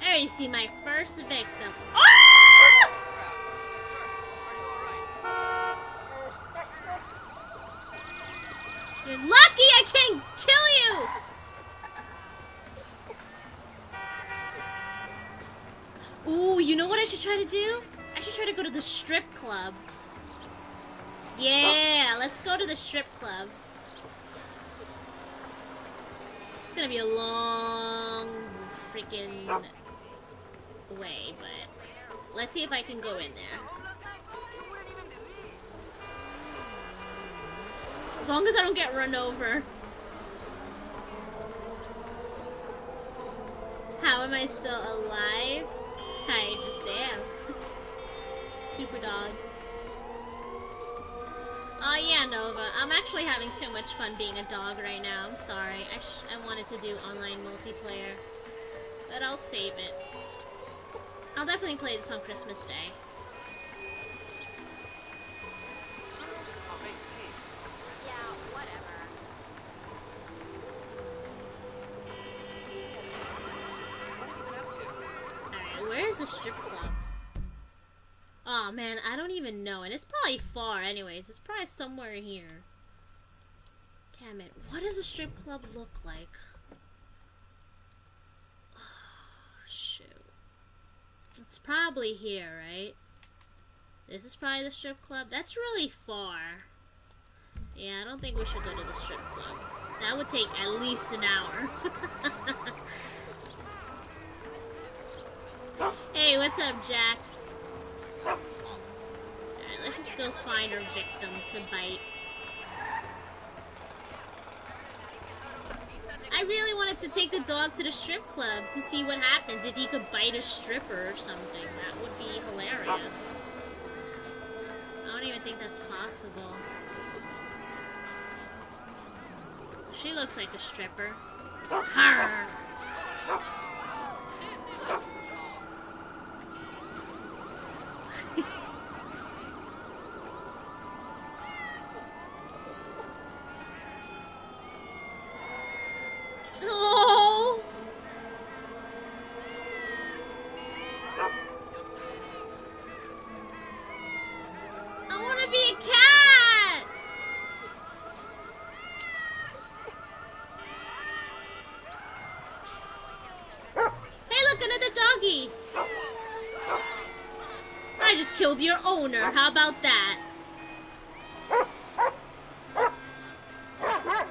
There you see my first victim. Ah! You're lucky I can't kill you! Ooh, you know what I should try to do? I should try to go to the strip club. Yeah, let's go to the strip club. It's gonna be a long freaking way, but let's see if I can go in there. As long as I don't get run over. How am I still alive? I just am. Super dog. Oh yeah, Nova. I'm actually having too much fun being a dog right now. I'm sorry. I, I wanted to do online multiplayer. But I'll save it. I'll definitely play this on Christmas Day. Alright, where's the strip club? Oh man, I don't even know. And it's probably far anyways. It's probably somewhere here. Damn it. What does a strip club look like? Oh, shoot. It's probably here, right? This is probably the strip club. That's really far. Yeah, I don't think we should go to the strip club. That would take at least an hour. hey, what's up, Jack? Alright, let's just go find our victim to bite. I really wanted to take the dog to the strip club to see what happens if he could bite a stripper or something. That would be hilarious. I don't even think that's possible. She looks like a stripper. Just killed your owner. How about that?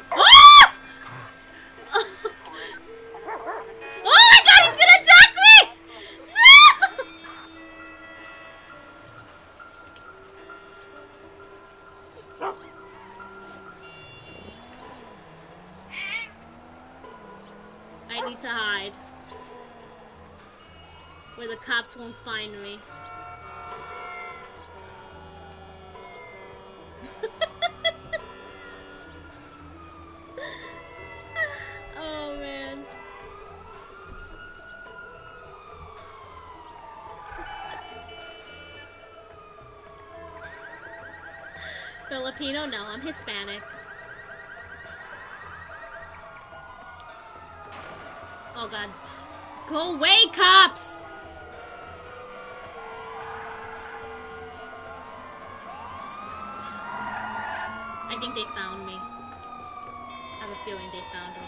Ah! Oh my god, he's gonna attack me! I need to hide. Where the cops won't find me. oh man. Filipino? No, I'm Hispanic. Oh god. Go away, cops! Think they found me. I have a feeling they found me.